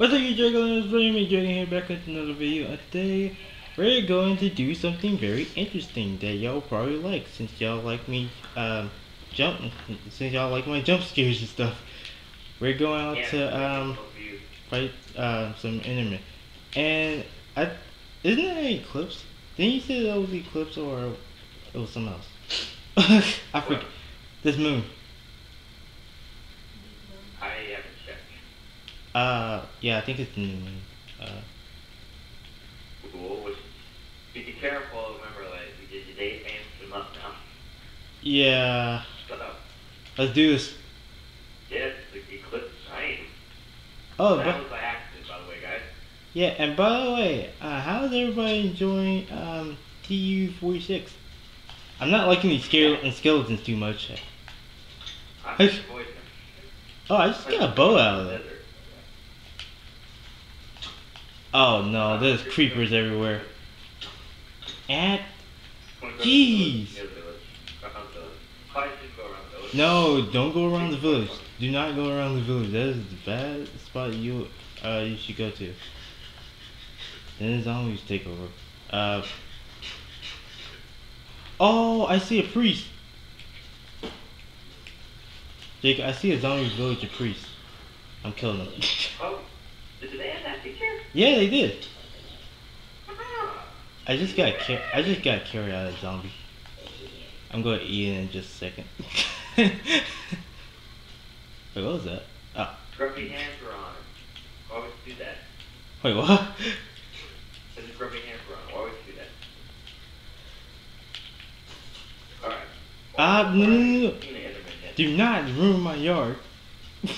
What's up you Dragon? It's me Dragon here back with another video. Today we're going to do something very interesting that y'all probably like since y'all like me um jump since y'all like my jump scares and stuff. We're going out to um fight uh, some enemy. And I isn't that an eclipse? Didn't you say that was eclipse or it was something else? I forget. This moon. I haven't checked. Uh, yeah, I think it's the new moon. Uh, Cool. Be careful. Remember, like we did today, and up now. yeah, let's do this. Yes, the eclipse sign. Oh, that but, was by accident, by the way, guys. yeah, and by the way, uh, how's everybody enjoying um, TU46? I'm not liking these skele- skeletons too much. I'm Hey. disappointed. Oh, I just got a bow out of it. Oh no, there's creepers everywhere. And Jeez. no, don't go around the village. Do not go around the village. That is the bad spot you uh you should go to. Then the zombies take over. Uh. Oh, I see a priest. Jake, I see a zombie village of priest. I'm killing them. Oh, did they have that picture? Yeah, they did. I just got I just got carried out of zombie. I'm gonna eat it in just a second. Wait, what was that? Oh, Grumpy hands were on. Why would you do that? wait, what? Because the grumpy hands were on. Why would you do that? Alright. Ah, no, no, no, no. Seen the Enderman yet. Do not ruin my yard.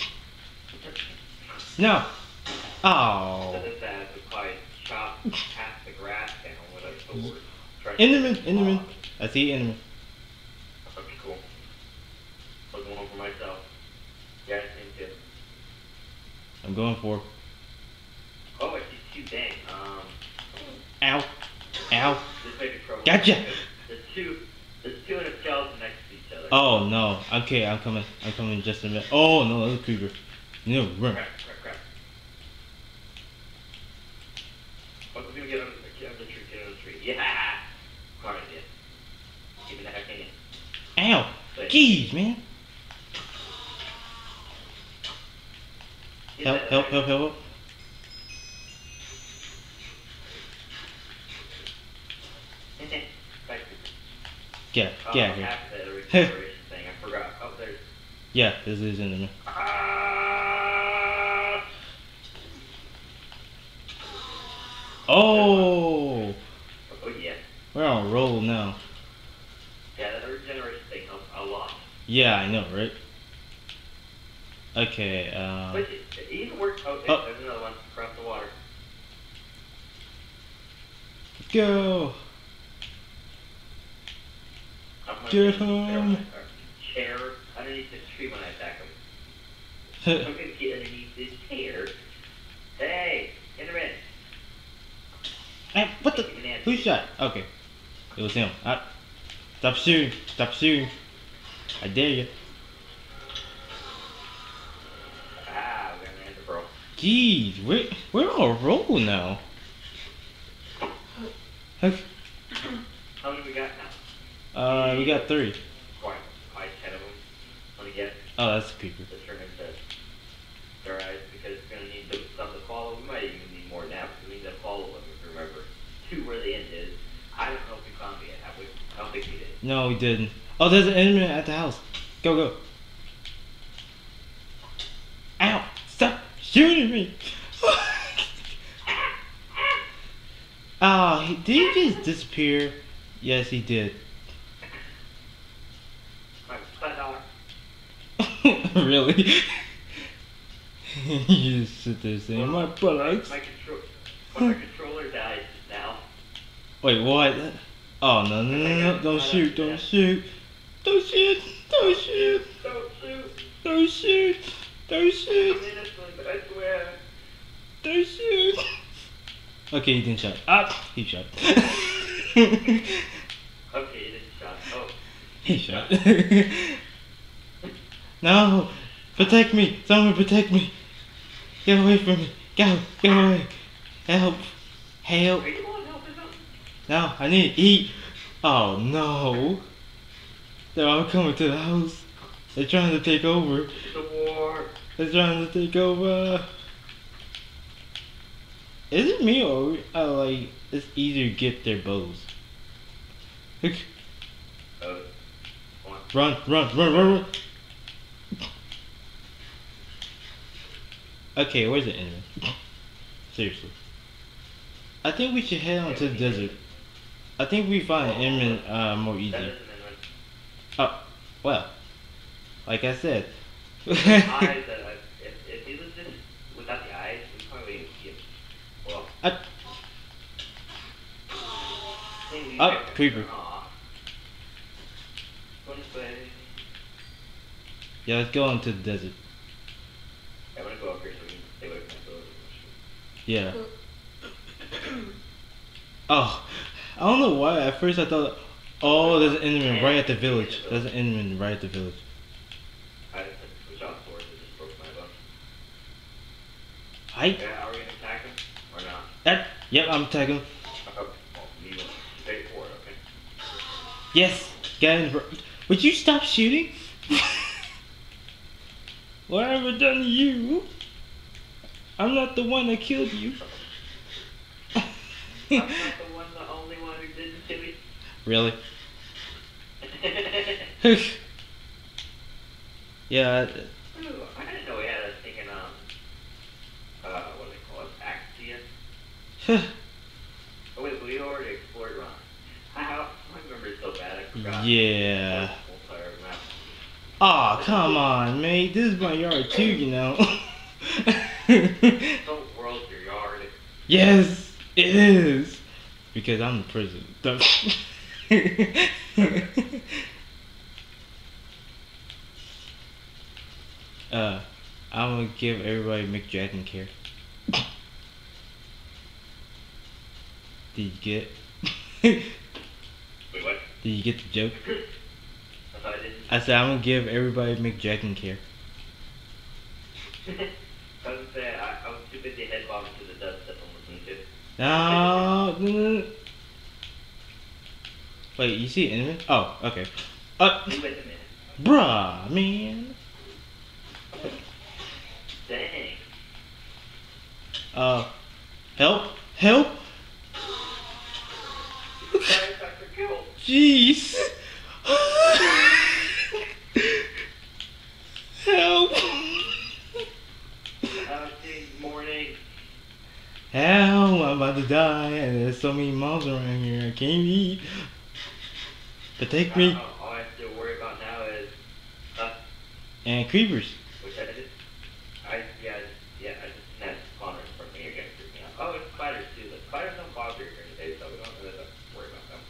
no. Oh. Doesn't that would probably chop half the grass down with a to- Enderman, Enderman. I see Enderman. Okay, cool. Looking one for myself. Yeah, I think too. I'm going for. Oh, I see two. Dang. Um, Ow. Ow. this may be trouble. Gotcha. There's two. There's two in a skeleton next to each other. Oh no. Okay, I'm coming. I'm coming in just a minute. Oh no, that's a creeper. No, run. Crap, crap, crap. What we gonna get on the, get on the tree? Get on the tree. Yeah. Smart idea. Give me the heck in it. Ow. Jeez, man. Help, help, help, help. Back to- Get, Oh, get out of here. half the regeneration thing. I forgot. Oh, there's. Yeah, this is Enderman. Ah! Oh, Oh yeah. we're on a roll now. Yeah, that regeneration thing helps a lot. Yeah, I know, right? Okay, um, But it, it even works. Oh, Oh. there's another one across the water. go. Get him. Chair underneath this tree when I attack him. I'm gonna get underneath this chair. Hey, Enderman. Hey, what the? Who shot? Okay, it was him. Ah, stop shooting! Stop shooting! I dare you. Ah, we got an ender pearl. Jeez, we're we're on a roll now. How many we got now? Uh, we got three. Quite, quite ten of them. Let me get Oh, that's a this turn into their eyes because it's gonna need some to follow. We might even need more now because we need to follow them. If remember, two where the end is. I don't know if we found it yet. Have we? I don't think we did. No, we didn't. Oh, there's an enemy at the house. Go, go. Ow! Stop shooting me! Oh, he, did he just disappear? Yes, he did. Really? you just sit there saying, my buttocks. My control, my controller died just now. Wait, what? Oh, no, no, no, no. Don't shoot, don't shoot. Don't shoot, don't shoot, Don't shoot. don't shoot, don't shoot, mean, it's like, but I swear. don't shoot. Okay, he didn't shot. Ah, he shot. Okay, it is shot. Oh, he shot. no, protect me. Someone protect me. Get away from me. Go, go away. Help, help. Are you going to help or something? No, I need to eat. Oh no. They're all coming to the house. They're trying to take over. A war. They're trying to take over. Is it me or uh, like it's easier to get their bows? Look, Oh. Run, run, run, run, run. Okay, where's the enemy? Seriously. I think we should head on to the desert. I think we find enemy uh, more easy. Well, like I said. eyes that I, if, if he was just without the eyes, we probably wouldn't see him. Well. I- Hey, Up, checked- creeper. Aw. Go this way. yeah, let's go on to the desert. I'm gonna go up here so we can stay away from that. Yeah. Oh, I don't know why. At first I thought, oh, there's an enemy right at the village. There's an enemy right at the village. I just had off swords and just broke my bow. Hi. Yeah, are we gonna attack him or not? That. Yep, I'm tagging. Oh, well, we will straight okay? Yes. Get in. fr- Would you stop shooting? what have I done to you? I'm not the one that killed you. I'm not the one, the only one who did it to me. really? yeah. Ooh, I didn't know we had a stinking, um, uh, what do they call it? Axiom? Oh, wait, we already explored Ron. How? My memory's so bad, I forgot. yeah. Full entire map. Aw, come on, mate. This is my yard too, you know. Your yard. yes, it is. Because I'm the president. Uh, I'm gonna give everybody Mick Jagger care. Did you get? Wait, what? Did you get the joke? I thought I. I said I'm gonna give everybody Mick Jagger care. I was gonna say, I, I was too busy head bobbing to the dubstep I'm listening to. No. Wait, you see enemy? Oh, okay. Uh, Wait a minute. bruh, man. Dang. Uh, help, help. Sorry, Dr. Kill. Jeez. help. Morning. Help, I'm about to die, and there's so many mobs around here, I can't eat. Protect me. Uh, all I have to worry about now is, uh, And creepers. which I just, I, yeah, I just, yeah, I just had spawners from me again, freak me out. Oh, and spiders too. The spiders don't bother here today, so we don't really have to worry about them.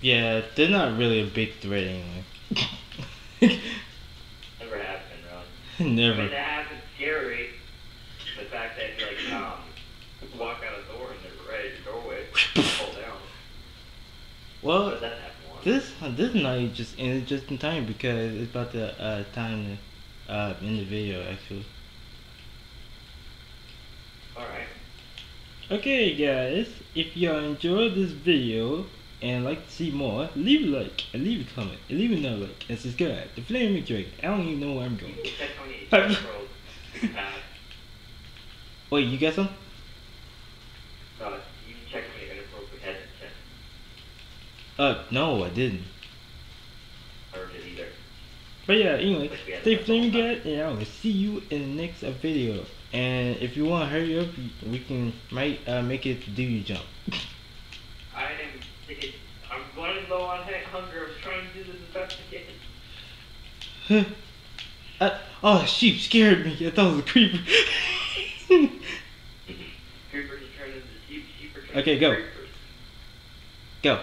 Yeah, they're not really a big threat anyway. Never have been, really. I mean, Never. they have scary. The fact that, like, um, walk out a door and they're right at your doorway, pull down. Well, that happened. This this night just ended just in time because it's about the uh, time to uh, end the video actually. Alright. Okay guys, if y'all enjoyed this video and like to see more, leave a like and leave a comment and leave another like and subscribe to Flame Drake. I don't even know where I'm going. can check on each other, bro. Wait, you got some? Uh, you check me inappropriate head check. Uh, no, I didn't. Or did either. But yeah, anyway, stay Flame God and I will see you in the next video. And if you want to hurry up, we can might uh, make it do you jump. I am thinking, I'm running low on he- hunger. I'm trying to do this as best I can. uh, oh, sheep scared me. I thought it was a creeper. Creepers are into sheep, sheep are Okay, go. creepers. Go.